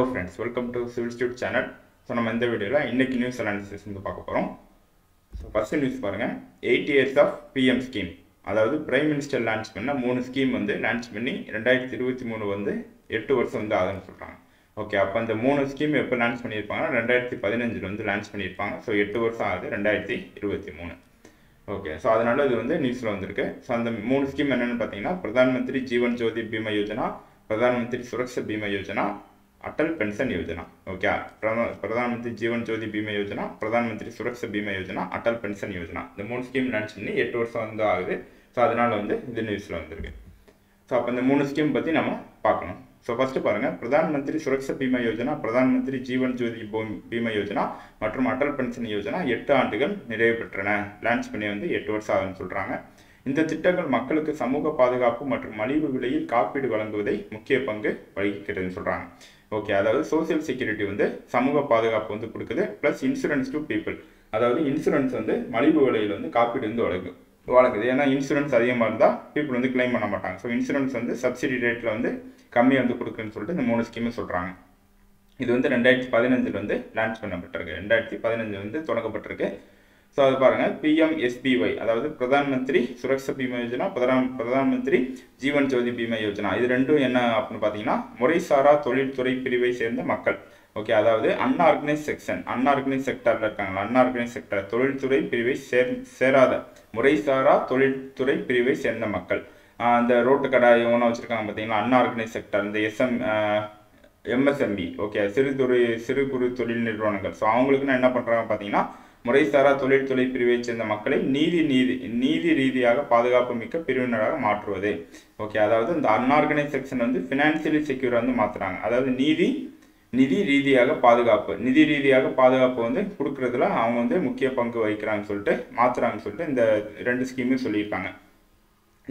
Hello friends welcome to civil stud channel so நம்ம இந்த வீடியோவில் இன்னைக்கு நியூஸ் அனாலிசிஸ் வந்து பார்க்க போகிறோம் ஸோ ஃபஸ்ட்டு நியூஸ் பாருங்கள் eight years of PM scheme அதாவது பிரைம் மினிஸ்டர் லான்ச் பண்ண மூணு ஸ்கீம் வந்து லான்ச் பண்ணி ரெண்டாயிரத்தி இருபத்தி மூணு வந்து எட்டு வருஷம் வந்து ஆகுதுன்னு சொல்கிறாங்க ஓகே அப்போ அந்த மூணு ஸ்கீம் எப்போ லான்ச் பண்ணியிருப்பாங்கன்னா ரெண்டாயிரத்தி பதினஞ்சில் வந்து லான்ச் பண்ணியிருப்பாங்க. ஸோ எட்டு வருஷம் ஆகுது ரெண்டாயிரத்தி இருபத்தி மூணு. ஓகே ஸோ அதனால் இது வந்து நியூஸில் வந்திருக்கு. ஸோ அந்த மூணு ஸ்கீம் என்னென்னு பார்த்தீங்கன்னா பிரதான் மந்திரி ஜீவன் ஜோதி Bima Yojana Pradhan Mantri Suraksha Bima Yojana Atal pension Yojana okay Pradhan Mantri Jeevan Jyoti Bima Yojana Pradhan Mantri Suraksha Bima Yojana Atal pension Yojana இந்த மூணு ஸ்கீம் லான்ச் பண்ணி எட்டு வருஷம் வந்து ஆகுது ஸோ அதனால வந்து இது நியூஸில் வந்திருக்கு. ஸோ அப்போ இந்த மூணு ஸ்கீம் பற்றி நம்ம பார்க்கணும். ஸோ ஃபஸ்ட்டு பாருங்கள் பிரதான் மந்திரி சுரக்ஷா பீமா யோஜனா பிரதான் மந்திரி ஜீவன் ஜோதி பீமா யோஜனா மற்றும் அட்டல் பென்ஷன் யோஜனா எட்டு ஆண்டுகள் நிறைவு பெற்றன. லான்ச் பண்ணி வந்து எட்டு வருஷம் ஆகுதுன்னு சொல்கிறாங்க இந்த திட்டங்கள் மக்களுக்கு சமூக பாதுகாப்பு மற்றும் மலிவு விலையில் காப்பீடு வழங்குவதை முக்கிய பங்கு வகிக்கிறதுன்னு சொல்கிறாங்க ஓகே அதாவது சோசியல் செக்யூரிட்டி வந்து சமூக பாதுகாப்பு வந்து கொடுக்குது ப்ளஸ் இன்சூரன்ஸ் டு பீப்புள் அதாவது இன்சூரன்ஸ் வந்து மலிவு விலையில் வந்து காப்பீடு வந்து வழங்கும் வழங்குது. ஏன்னா இன்சூரன்ஸ் அதிகமாக இருந்தால் பீப்புள் வந்து கிளைம் பண்ண மாட்டாங்க. ஸோ இன்சூரன்ஸ் வந்து சப்சிடி ரேட்டில் வந்து கம்மியாக வந்து கொடுக்குன்னு சொல்லிட்டு இந்த மூணு ஸ்கீமை சொல்கிறாங்க இது வந்து ரெண்டாயிரத்தி பதினஞ்சில் வந்து லான்ச் பண்ணப்பட்டிருக்கு. ரெண்டாயிரத்தி பதினஞ்சு வந்து தொடங்கப்பட்டிருக்கு. ஸோ அது பாருங்கள் பிஎம்எஸ்பிஒய் அதாவது பிரதான் மந்திரி சுரக்ஷா பீமா யோஜனா பிரதான் பிரதான் மந்திரி ஜீவன் ஜோதி பீமா யோஜனா. இது ரெண்டும் என்ன அப்படின்னு பார்த்தீங்கன்னா முறைசாரா தொழில்துறை பிரிவை சேர்ந்த மக்கள். ஓகே அதாவது அன்ஆர்கனைஸ் செக்ஷன் அன்ஆர்கனைஸ் செக்டரில் இருக்காங்களா அன்ஆர்கனைஸ் செக்டர் தொழில்துறை பிரிவை சேர் சேராத முறைசாரா தொழில்துறை பிரிவை சேர்ந்த மக்கள். அந்த ரோட்டு கடை இவனை வச்சுருக்காங்க பார்த்தீங்களா அன்ஆர்கனைஸ் செக்டர் இந்த எஸ்எம் எம்எஸ்எம்பி ஓகே சிறு துறை சிறு குறு தொழில் நிறுவனங்கள். ஸோ அவங்களுக்குன்னு என்ன பண்ணுறாங்க பார்த்தீங்கன்னா முறைசாரா தொழில்துறை பிரிவைச் சேர்ந்த மக்களை நீதி நீதி நீதி ரீதியாக பாதுகாப்பு மிக்க பிரிவினராக மாற்றுவது. ஓகே அதாவது இந்த அன்ஆர்கனைஸ் செக்ஷன் வந்து ஃபினான்சியலி செக்யூர் வந்து மாற்றுறாங்க அதாவது நீதி நிதி ரீதியாக பாதுகாப்பு. நிதி ரீதியாக பாதுகாப்பு வந்து கொடுக்குறதுல அவங்க வந்து முக்கிய பங்கு வகிக்கிறாங்கன்னு சொல்லிட்டு மாற்றுறாங்கன்னு சொல்லிட்டு இந்த ரெண்டு ஸ்கீமும் சொல்லியிருக்காங்க.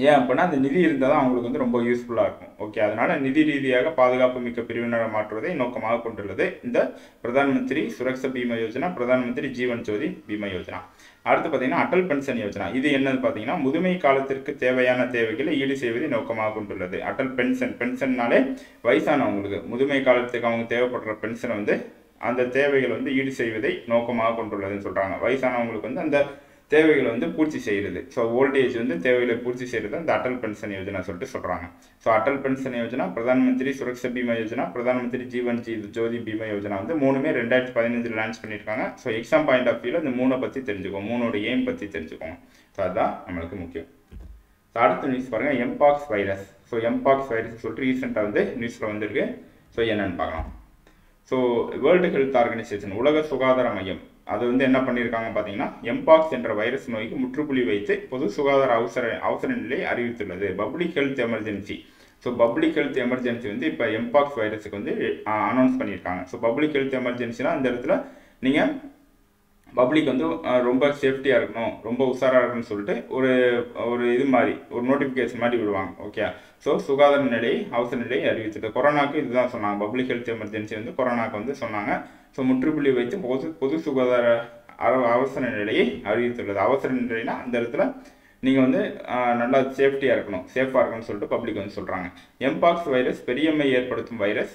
ஏன் அப்படின்னா அந்த நிதி இருந்தால் தான் அவங்களுக்கு வந்து ரொம்ப யூஸ்ஃபுல்லாக இருக்கும். ஓகே அதனால் நிதி ரீதியாக பாதுகாப்பு மிக்க பிரிவினரை மாற்றுவதை நோக்கமாக கொண்டுள்ளது இந்த பிரதான் மந்திரி சுரக்ஷா பீமா யோஜனா பிரதான் மந்திரி ஜீவன் ஜோதி பீமா யோஜனா. அடுத்து பார்த்தீங்கன்னா அட்டல் பென்ஷன் யோஜனா. இது என்னது பார்த்தீங்கன்னா முதுமை காலத்திற்கு தேவையான தேவைகளை ஈடு செய்வதை நோக்கமாக கொண்டுள்ளது. அட்டல் பென்ஷன் பென்ஷன்னாலே வயசானவங்களுக்கு முதுமை காலத்துக்கு அவங்க தேவைப்படுற பென்ஷனை வந்து அந்த தேவைகள் வந்து ஈடு செய்வதை நோக்கமாக கொண்டுள்ளதுன்னு சொல்கிறாங்க வயசானவங்களுக்கு வந்து அந்த தேவைகளை வந்து பூர்த்தி செய்கிறது ஸோ ஓல்டேஜ் வந்து தேவைகளை பூர்த்தி செய்கிறது அந்த அட்டல் பென்ஷன் யோஜனா சொல்லிட்டு சொல்கிறாங்க ஸோ அட்டல் பென்ஷன் யோஜனா பிரதான் மந்திரி சுரக்ஷா பீமா யோஜனா பிரதான் மந்திரி ஜீவன் ஜி ஜோதி பீமா யோஜனா வந்து மூணுமே ரெண்டாயிரத்தி பதினஞ்சில் லான்ச் பண்ணியிருக்காங்க. ஸோ எக்ஸாம் பாயிண்ட் ஆஃப் வியூவில் இந்த மூணை பற்றி தெரிஞ்சுக்கோங்க. மூணோட எய்ம் பற்றி தெரிஞ்சுக்கோங்க. ஸோ அதுதான் நம்மளுக்கு முக்கியம். ஸோ அடுத்த நியூஸ் பாருங்கள் Mpox virus so Mpox virus சொல்லிட்டு ரீசெண்டாக வந்து நியூஸில் வந்திருக்கு. ஸோ என்னென்னு பார்க்கலாம். ஸோ வேர்ல்டு ஹெல்த் ஆர்கனைசேஷன் உலக சுகாதார மையம் அது வந்து என்ன பண்ணியிருக்காங்க பார்த்தீங்கன்னா எம்பாக்ஸ் என்ற வைரஸ் நோய்க்கு முற்றுப்புள்ளி வைத்து பொது சுகாதார அவசர அவசர நிலையை அறிவித்துள்ளது. Public health emergency so public health emergency வந்து இப்போ எம்பாக்ஸ் வைரஸுக்கு வந்து அனௌன்ஸ் பண்ணியிருக்காங்க ஸோ பப்ளிக் ஹெல்த் எமர்ஜென்சினா அந்த இடத்துல நீங்கள் பப்ளிக் வந்து ரொம்ப சேஃப்டியாக இருக்கணும் ரொம்ப உஷாராக இருக்கணும்னு சொல்லிட்டு ஒரு ஒரு இது மாதிரி ஒரு நோட்டிஃபிகேஷன் மாதிரி விடுவாங்க. ஓகே ஸோ சுகாதார நிலை அவசர நிலை அறிவித்தது கொரோனாக்கு இதுதான் சொன்னாங்க. பப்ளிக் ஹெல்த் எமர்ஜென்சி வந்து கொரோனாக்கு வந்து சொன்னாங்க. ஸோ முற்றுப்புள்ளி வைத்து பொது பொது சுகாதார அவசர நிலையை அறிவித்துள்ளது. அவசர நிலைனா அந்த இடத்துல நீங்கள் வந்து நல்லா சேஃப்டியாக இருக்கணும். சேஃபாக இருக்கணும்னு சொல்லிட்டு பப்ளிக் வந்து சொல்கிறாங்க எம்பாக்ஸ் வைரஸ் பெரியம்மை ஏற்படுத்தும் வைரஸ்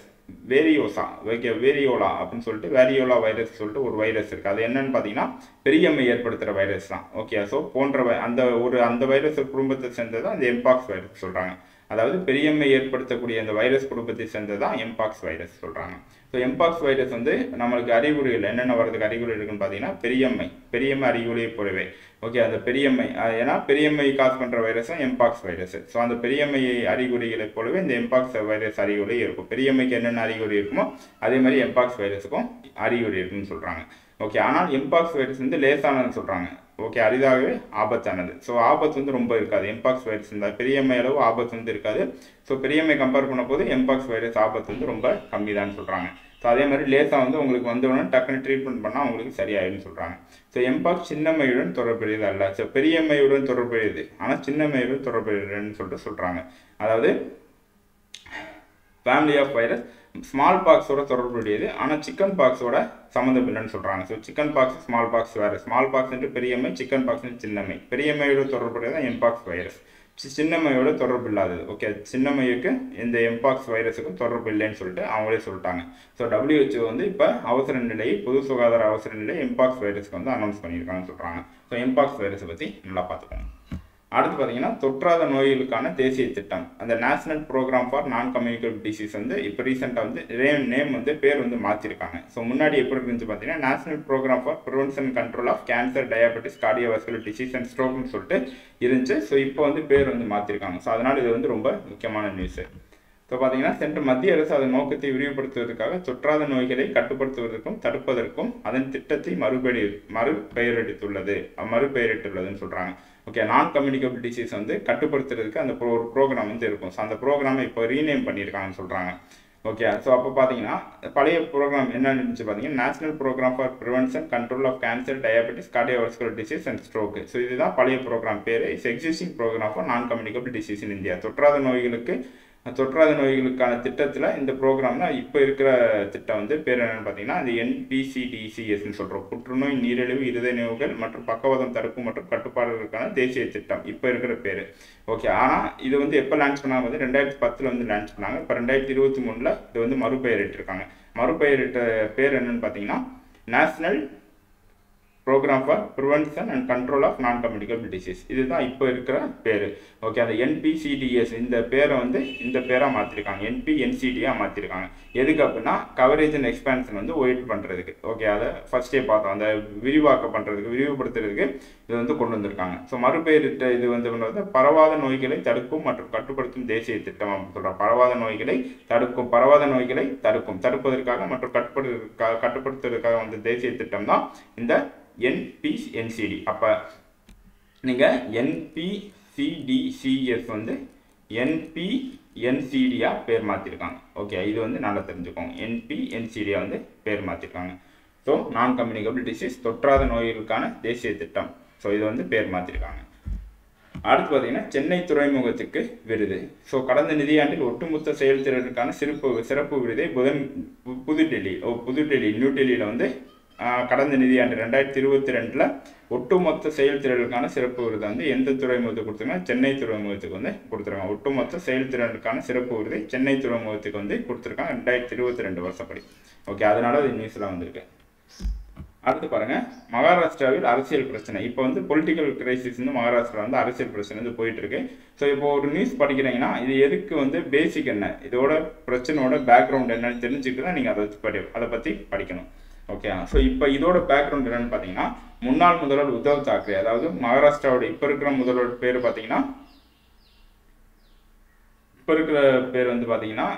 வேரியோசா ஓகே வேரியோலா அப்படின்னு சொல்லிட்டு வேரியோலா வைரஸ் சொல்லிட்டு ஒரு வைரஸ் இருக்குது அது என்னன்னு பார்த்தீங்கன்னா பெரியம்மை ஏற்படுத்துகிற வைரஸ் தான். ஓகே ஸோ போன்ற அந்த ஒரு அந்த வைரஸ் குடும்பத்தை சேர்ந்தது அந்த எம்பாக்ஸ் வைரஸ் சொல்கிறாங்க அதாவது பெரியம்மை ஏற்படுத்தக்கூடிய அந்த வைரஸ் குடும்பத்தை சேர்ந்தது தான் எம்பாக்ஸ் வைரஸ் சொல்கிறாங்க ஸோ எம்பாக்ஸ் வைரஸ் வந்து நம்மளுக்கு அறிகுறிகள் என்னென்ன வரதுக்கு அறிகுறி இருக்குன்னு பார்த்தீங்கன்னா பெரியம்மை பெரியம்மை அறிகுறியை போலவே. ஓகே அந்த பெரியம்மை ஏன்னா பெரியம்மை காஸ் பண்ணுற வைரஸும் எம்பாக்ஸ் வைரஸ் ஸோ அந்த பெரியம்மை அறிகுறிகளை போலவே இந்த எம்பாக்ஸ் வைரஸ் அறிகுறி இருக்கும். பெரியம்மைக்கு என்னென்ன அறிகுறி இருக்குமோ அதே மாதிரி எம்பாக்ஸ் வைரஸுக்கும் அறிகுறி இருக்குன்னு சொல்கிறாங்க ஓகே ஆனால் எம்பாக்ஸ் வைரஸ் வந்து லேசானதுன்னு சொல்கிறாங்க ஓகே அரிதாகவே ஆபத்தானது ஸோ ஆபத்து வந்து ரொம்ப இருக்காது. எம்பாக்ஸ் வைரஸ் இருந்தால் பெரியம்மை அளவு ஆபத்து வந்து இருக்காது. ஸோ பெரியம்மை கம்பேர் பண்ண போது எம்பாக்ஸ் வைரஸ் ஆபத்து வந்து ரொம்ப கம்மி தான் சொல்கிறாங்க ஸோ அதே மாதிரி லேசாக வந்து உங்களுக்கு வந்தவுடனே டக்குன்னு ட்ரீட்மெண்ட் பண்ணால் உங்களுக்கு சரியாயிடும்னு சொல்கிறாங்க ஸோ எம்பாக்ஸ் சின்னம்மையுடன் தொடர்புடையது அல்ல. ஸோ பெரியம்மையுடன் தொடர்புடையது. ஆனால் சின்னம்மையுடன் தொடர்புடையதுன்னு சொல்லிட்டு சொல்கிறாங்க அதாவது ஃபேமிலி ஆஃப் வைரஸ் ஸ்மால் பாக்ஸோட தொடர்புடையது. ஆனால் சிக்கன் பாக்ஸோட சம்மந்தம் இல்லைன்னு சொல்கிறாங்க so chicken box small box வேறு ஸ்மால் பாக்ஸ் என்று பெரியம்மை சிக்கன் பாக்ஸ் சின்னம்மை. பெரியம்மையோட தொடர்புடையது தான் எம்பாக்ஸ் வைரஸ் சின்னம்மையோட தொடர்பு இல்லாதது. ஓகே சின்னம்மைக்கு இந்த எம்பாக்ஸ் வைரஸுக்கும் தொடர்பு இல்லைன்னு சொல்லிட்டு அவங்களே சொல்லிட்டாங்க. ஸோ டபிள்யூஹெச்ஓ வந்து இப்போ அவசர நிலை பொது சுகாதார அவசர நிலை எம்பாக்ஸ் வைரஸ்க்கு வந்து அனௌன்ஸ் பண்ணியிருக்காங்கன்னு சொல்கிறாங்க ஸோ எம்பாக்ஸ் வைரஸை பற்றி நல்லா பார்த்துக்கோங்க. அடுத்து பார்த்தீங்கன்னா தொற்றாத நோய்களுக்கான தேசிய திட்டம். அந்த national programme for non communicable disease வந்து இப்போ ரீசெண்டாக வந்து நேம் நேம் வந்து பேர் வந்து மாற்றிருக்காங்க ஸோ முன்னாடி எப்படி இருந்துச்சு பார்த்தீங்கன்னா national programme for prevention control of cancer diabetes cardiovascular disease and ஸ்ட்ரோக்னு சொல்லிட்டு இருந்துச்சு. ஸோ இப்போ வந்து பேர் வந்து மாற்றிருக்காங்க ஸோ அதனால் இது வந்து ரொம்ப முக்கியமான நியூஸு ஸோ பார்த்தீங்கன்னா சென்ற மத்திய அரசு அதன் நோக்கத்தை விரிவுபடுத்துவதற்காக தொற்றாத நோய்களை கட்டுப்படுத்துவதற்கும் தடுப்பதற்கும் அதன் திட்டத்தை மறுபெயர் மறுபெயரெடுத்துள்ளது மறுபெயரிட்டுள்ளதுன்னு சொல்கிறாங்க ஓகே நான் கம்யூனிகபிள் டிசீஸ் வந்து கட்டுப்படுத்துறதுக்கு அந்த ப்ரோ ஒரு ப்ரோக்ராம் வந்து இருக்கும். ஸோ அந்த ப்ரோக்ராமை இப்போ ரீநேம் பண்ணியிருக்காங்கன்னு சொல்கிறாங்க ஓகே ஸோ அப்போ பார்த்தீங்கன்னா பழைய ப்ரோக்ராம் என்ன இருந்துச்சு பார்த்தீங்கன்னா national programme for prevention control of cancer diabetes cardiovascular disease and stroke so இதுதான் பழைய ப்ரோக்ராம் பேர். It's existing programme for non communicable disease in India தொற்றாத நோய்களுக்கு தொற்றாத நோய்களுக்கான திட்டத்தில் இந்த ப்ரோக்ராம்னா இப்போ இருக்கிற திட்டம் வந்து பேர் என்னென்னு பார்த்தீங்கன்னா அது என்பிசிடிசிஎஸ்ன்னு சொல்கிறோம் புற்றுநோய் நீரிழிவு இருதய நோய்கள் மற்றும் பக்கவாதம் தடுப்பு மற்றும் கட்டுப்பாடுகளுக்கான தேசிய திட்டம். இப்போ இருக்கிற பேர். ஓகே ஆனால் இது வந்து எப்போ லான்ச் பண்ணாங்க வந்து ரெண்டாயிரத்தி பத்தில் வந்து லான்ச் பண்ணாங்க. இப்போ ரெண்டாயிரத்தி இருபத்தி மூணில் இது வந்து மறுபெயரிட்டிருக்காங்க. மறுபெயரிட்ட பேர் என்னென்னு பார்த்தீங்கன்னா national programme for prevention and control of non communicable disease இதுதான் இப்போ இருக்கிற பேர். ஓகே அந்த என்பிசிடிஎஸ் இந்த பேரை வந்து இந்த பேராக மாற்றிருக்காங்க என்பி என்சிடியாக மாற்றிருக்காங்க எதுக்கு அப்படின்னா கவரேஜ் அண்ட் எக்ஸ்பேன்ஷன் வந்து ஒயிட் பண்ணுறதுக்கு ஓகே அதை ஃபஸ்ட்டே பார்த்தோம். அந்த விரிவாக்கம் பண்ணுறதுக்கு விரிவுபடுத்துறதுக்கு இது வந்து கொண்டு வந்திருக்காங்க. ஸோ மறுபெயரிட்ட இது வந்து பண்ணுறது பரவாத நோய்களை தடுக்கும் மற்றும் கட்டுப்படுத்தும் தேசிய திட்டம் அப்படின்னு சொல்கிறோம் பரவாத நோய்களை தடுக்கும் பரவாத நோய்களை தடுக்கும். தடுப்பதற்காக மற்றும் கட்டுப்படுத்துவதற்காக கட்டுப்படுத்துவதற்காக வந்த தேசிய திட்டம் தான் இந்த என்பிஎன்சிடி அப்போ நீங்கள் என்பி என்பிசிடிசிஎஸ் வந்து என்பிஎன்சிடியாக பேர் மாற்றிருக்காங்க ஓகே இது வந்து நல்லா தெரிஞ்சுக்கோங்க. என்பிஎன்சிடியாக வந்து பேர் மாற்றிருக்காங்க ஸோ நான் கம்யூனிகபிள் டிசீஸ் தொற்றாத நோய்களுக்கான தேசிய திட்டம். ஸோ இது வந்து பேர் மாற்றிருக்காங்க அடுத்து பார்த்தீங்கன்னா சென்னை துறைமுகத்துக்கு விருது. ஸோ கடந்த நிதியாண்டில் ஒட்டுமொத்த செயல்திறனுக்கான சிறப்பு சிறப்பு விருதை புதன் பு- புதுடெல்லி ஓ புதுடெல்லி நியூ டெல்லியில் வந்து கடந்த நிதியாண்டு ரெண்டாயிரத்தி இருபத்தி ரெண்டில் ஒட்டுமொத்த செயல்திறனுக்கான சிறப்பு விருது வந்து எந்த துறைமுகத்துக்கு கொடுத்துருக்காங்க சென்னை துறைமுகத்துக்கு வந்து கொடுத்துருக்காங்க. ஒட்டுமொத்த செயல்திறனுக்கான சிறப்பு விருதை சென்னை துறைமுகத்துக்கு வந்து கொடுத்துருக்காங்க ரெண்டாயிரத்தி இருபத்தி ரெண்டு வருஷப்படி. ஓகே அதனால அது நியூஸ்லாம் வந்திருக்கு. அடுத்து பாருங்கள் மகாராஷ்டிராவில் அரசியல் பிரச்சனை. இப்போ வந்து பொலிட்டிக்கல் கிரைசிஸ் வந்து மகாராஷ்டிரா வந்து அரசியல் பிரச்சனை வந்து போயிட்டுருக்கு. ஸோ இப்போ ஒரு நியூஸ் படிக்கிறீங்கன்னா இது எதுக்கு வந்து பேசிக் என்ன? இதோட பிரச்சனையோட பேக்ரவுண்ட் என்னன்னு தெரிஞ்சுக்கிட்டு தான் நீங்கள் அதை படி அதை பற்றி படிக்கணும். ஓகே ஸோ இப்போ இதோட பேக்ரவுண்ட் என்னன்னு பார்த்தீங்கன்னா முன்னாள் முதல்வர் உத்தவ் தாக்கரே அதாவது மகாராஷ்டிராவோட இப்போ இருக்கிற முதல்வர் பேர் பார்த்தீங்கன்னா இப்போ இருக்கிற பேர் வந்து பார்த்தீங்கன்னா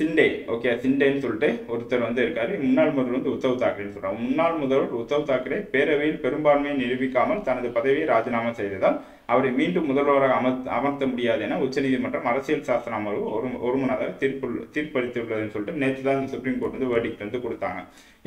சிண்டே. ஓகே சிண்டேன்னு சொல்லிட்டு ஒருத்தர் வந்து இருக்காரு. முன்னாள் முதல்வர் வந்து உத்தவ் தாக்கரேன்னு சொல்றாங்க முன்னாள் முதல்வர் உத்தவ் தாக்கரே பேரவையில் பெரும்பான்மையை நிரூபிக்காமல் தனது பதவியை ராஜினாமா செய்ததால் அவரை மீண்டும் முதல்வராக அமர்த்த அமர்த்த முடியாது என உச்சநீதிமன்றம் அரசியல் சாசன அமர்வு ஒரு ஒருமனதாக தீர்ப்பு தீர்ப்பளித்துள்ளதுன்னு சொல்லிட்டு நேற்று தான் சுப்ரீம் கோர்ட் வந்து வேர்டிக்ட் வந்து கொடுத்தாங்க.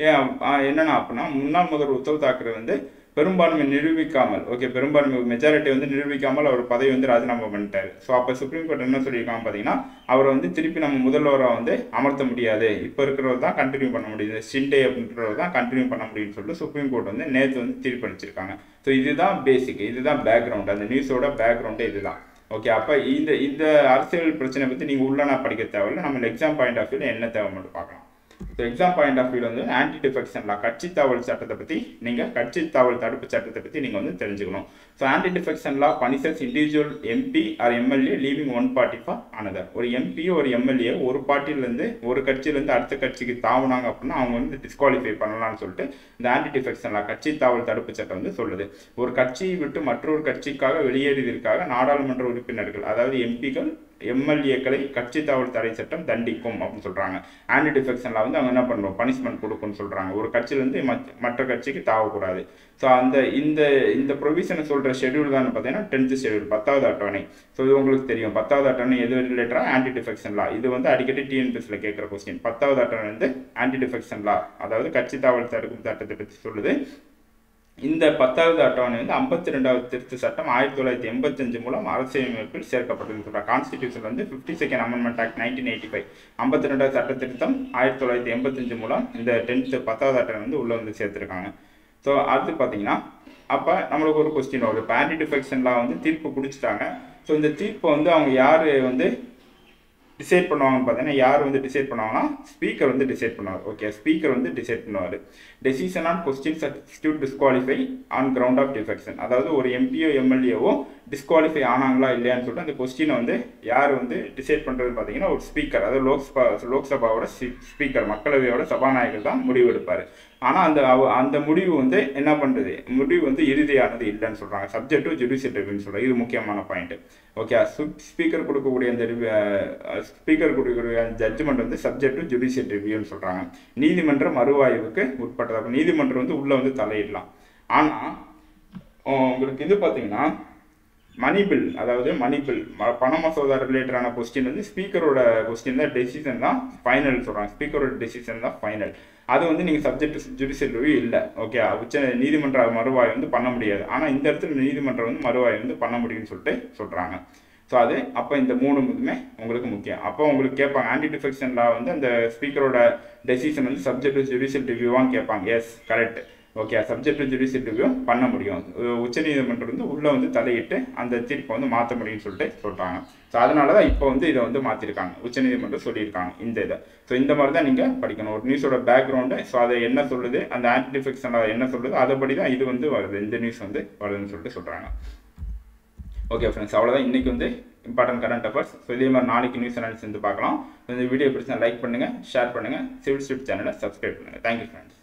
ஏன் என்னென்னா அப்படின்னா முன்னாள் முதல்வர் உத்தவ் தாக்கரே வந்து பெரும்பான்மை நிரூபிக்காமல் ஓகே பெரும்பான்மை மெஜாரிட்டி வந்து நிரூபிக்காமல் அவர் பதவி வந்து ராஜினாமா பண்ணிட்டாரு. ஸோ அப்போ சுப்ரீம் கோர்ட் என்ன சொல்லியிருக்காங்க பார்த்தீங்கன்னா அவரை வந்து திருப்பி நம்ம முதல்வராக வந்து அமர்த்த முடியாது. இப்போ இருக்கிறவர் தான் கண்டினியூ பண்ண முடியுது. ஷிண்டே அப்படின்றவர் தான் கண்டினியூ பண்ண முடியும்னு சொல்லிட்டு சுப்ரீம் கோர்ட் வந்து நேற்று வந்து தீர்ப்பளிச்சிருக்காங்க. ஸோ இதுதான் பேசிக் இதுதான் பேக்ரவுண்ட் அந்த நியூஸோட பேக்ரவுண்டே இதுதான். ஓகே அப்போ இந்த இந்த அரசியல் பிரச்சனை பற்றி நீங்கள் உள்ளனா படிக்க தேவையில்லை. நம்ம எக்ஸாம் பாயிண்ட் ஆஃப் வியூவில் என்ன தேவை மட்டும் பார்க்கலாம். So exam point of view வந்து ஆன்டி டிஃபெக்ஷன் லா கட்சி தாவல் சட்டத்தை பற்றி நீங்கள் கட்சி தாவல் தடுப்பு சட்டத்தை பற்றி நீங்கள் வந்து தெரிஞ்சுக்கணும். So anti defection law punishes individual MP or MLA leaving one party for another ஒரு எம்பி ஒரு எம்எல்ஏ ஒரு பார்ட்டிலேருந்து ஒரு கட்சியிலேருந்து அடுத்த கட்சிக்கு தாவுனாங்க அப்படின்னா அவங்க வந்து டிஸ்குவாலிஃபை பண்ணலாம்னு சொல்லிட்டு இந்த ஆன்டி டிஃபெக்ஷன் லா கட்சி தாவல் தடுப்பு சட்டம் வந்து சொல்லுது. ஒரு கட்சியை விட்டு மற்றொரு கட்சிக்காக வெளியேறியதற்காக நாடாளுமன்ற உறுப்பினர்கள் அதாவது எம்பிக்கள் எம்எல்ஏக்களை கட்சி தகவல் தடை சட்டம் தண்டிக்கும் அப்படின்னு சொல்கிறாங்க ஆன்டி டிஃபெக்ஷனில் வந்து அவங்க என்ன பண்ணுவோம் பனிஷ்மெண்ட் கொடுக்கும்னு சொல்கிறாங்க ஒரு கட்சியிலேருந்து மற்ற மற்ற கட்சிக்கு தாவக்கூடாது. ஸோ அந்த இந்த இந்த ப்ரொவிஷனை சொல்கிற ஷெடியூல் தான் பார்த்தீங்கன்னா டென்த்து ஷெடியூல் பத்தாவது அட்டவணை. ஸோ இது உங்களுக்கு தெரியும். பத்தாவது அட்டவணை எது ரிலேட்டடாக ஆன்டி டிஃபெக்ஷன் லா இது வந்து அடிக்கடி டிஎன்பிஎஸ்சில் கேட்குற கொஸ்டின் பத்தாவது அட்டவணை வந்து ஆன்டி டிஃபெக்ஷன் லா அதாவது கட்சி தாவல் தடுக்கும் சட்டத்தை பற்றி சொல்லுது. இந்த பத்தாவது அட்டவணை வந்து ஐம்பத்தி ரெண்டாவது திருத்த சட்டம் ஆயிரத்தி தொள்ளாயிரத்தி எண்பத்தஞ்சு மூலம் அரசியலமைப்பில் சேர்க்கப்பட்டதுன்னு சொல்கிறாங்க கான்ஸ்டிடியூஷன் வந்து fifty second amendment act nineteen eighty five ஐம்பத்தி ரெண்டாவது சட்ட திருத்தம் ஆயிரத்தி தொள்ளாயிரத்தி எண்பத்தஞ்சு மூலம் இந்த டென்த்து பத்தாவது அட்டவணை வந்து உள்ளே வந்து சேர்த்துருக்காங்க. ஸோ அடுத்து பார்த்தீங்கன்னா அப்போ நம்மளுக்கு ஒரு கொஸ்டின் வரும் இப்போ ஆன்டி டிஃபெக்ஷன்லாம் வந்து தீர்ப்பு பிடிச்சிட்டாங்க ஸோ இந்த தீர்ப்பை வந்து அவங்க யார் வந்து டிசைட் பண்ணுவாங்கன்னு பார்த்தீங்கன்னா யார் வந்து டிசைட் பண்ணுவாங்கன்னா ஸ்பீக்கர் வந்து டிசைட் பண்ணுவார். ஓகே ஸ்பீக்கர் வந்து டிசைட் பண்ணுவார். Decision on question substitute disqualify on ground of defection அதாவது ஒரு எம்பியோ எம்எல்ஏவோ டிஸ்குவாலிஃபை ஆனாங்களா இல்லையான்னு சொல்லிட்டு அந்த கொஸ்டினை வந்து யார் வந்து டிசைட் பண்ணுறது பார்த்தீங்கன்னா ஒரு ஸ்பீக்கர் அதாவது லோக்சபா லோக்சபாவோட ஸ்பீக்கர் மக்களவையோட சபாநாயகர் தான் முடிவு எடுப்பார். ஆனால் அந்த அவ- அந்த முடிவு வந்து என்ன பண்ணுறது முடிவு வந்து இறுதியானது இல்லைன்னு சொல்கிறாங்க சப்ஜெக்ட் டு ஜுடிஷியல் ரிவ்யூன்னு சொல்கிறாங்க இது முக்கியமான பாயிண்ட் ஓகே ஸ்பீக்கர் கொடுக்கக்கூடிய அந்த ஸ்பீக்கர் கொடுக்கக்கூடிய ஜட்ஜ்மெண்ட் வந்து சப்ஜெக்ட் டு ஜுடிஷியல் ரிவ்யூன்னு சொல்கிறாங்க நீதிமன்ற மறுவாய்வுக்கு உட்பட்டது. அப்போ நீதிமன்றம் வந்து உள்ளே வந்து தலையிடலாம். ஆனால் உங்களுக்கு இது பார்த்தீங்கன்னா மணி பில் அதாவது மணி பில் ம- பண மசோதா ரிலேட்டடான கொஸ்டின் வந்து ஸ்பீக்கரோட கொஸ்டின் தான் டெசிஷன் தான் ஃபைனல் சொல்கிறாங்க ஸ்பீக்கரோட டெசிஷன் தான் ஃபைனல் அது வந்து நீங்கள் சப்ஜெக்ட் ஜுடிஷியல் ரிவ்யூ இல்லை ஓகே உச்ச நீதிமன்ற மறுவாய் வந்து பண்ண முடியாது. ஆனால் இந்த இடத்துல நீதிமன்றம் வந்து மறுவாய் வந்து பண்ண முடியும்னு சொல்லிட்டு சொல்கிறாங்க ஸோ அது அப்போ இந்த மூணு இதுமே உங்களுக்கு முக்கியம். அப்போ உங்களுக்கு கேட்பாங்க ஆன்டி டிஃபெக்ஷன் லா வந்து அந்த ஸ்பீக்கரோட டெசிஷன் வந்து சப்ஜெக்ட் ஜுடிஷியல் ரிவ்யூவான்னு கேட்பாங்க. Yes correct okay subject judicial review பண்ண முடியும். உச்சநீதிமன்றம் வந்து உள்ளே வந்து தலையிட்டு அந்த தீர்ப்பை வந்து மாற்ற முடியும்னு சொல்லிட்டு சொல்கிறாங்க ஸோ அதனால தான் இப்போ வந்து இதை வந்து மாற்றிருக்காங்க உச்சநீதிமன்றம் சொல்லியிருக்காங்க இந்த இதை. ஸோ இந்த மாதிரி தான் நீங்கள் படிக்கணும். ஒரு நியூஸோட பேக்ரவுண்டு ஸோ அதை என்ன சொல்லுது அந்த ஆன்டிஃபெக்ஷன் என்ன சொல்லுது அதைப்படி தான் இது வந்து வருது. இந்த நியூஸ் வந்து வருதுன்னு சொல்லிட்டு சொல்கிறாங்க ஓகே ஃப்ரெண்ட்ஸ் அவ்வளோதான் இன்றைக்கி வந்து இம்பார்ட்டன்ட் கரண்ட் அஃபேர்ஸ் ஸோ இதே மாதிரி நாளைக்கு நியூஸ் சேனல்ஸ் வந்து பார்க்கலாம். இந்த வீடியோ பிடிச்சா லைக் பண்ணுங்கள் ஷேர் பண்ணுங்கள் சிவில் ஸ்ட்ரிப் சேனலை சப்ஸ்கிரைப் பண்ணுங்கள் தேங்க்யூ ஃப்ரெண்ட்ஸ்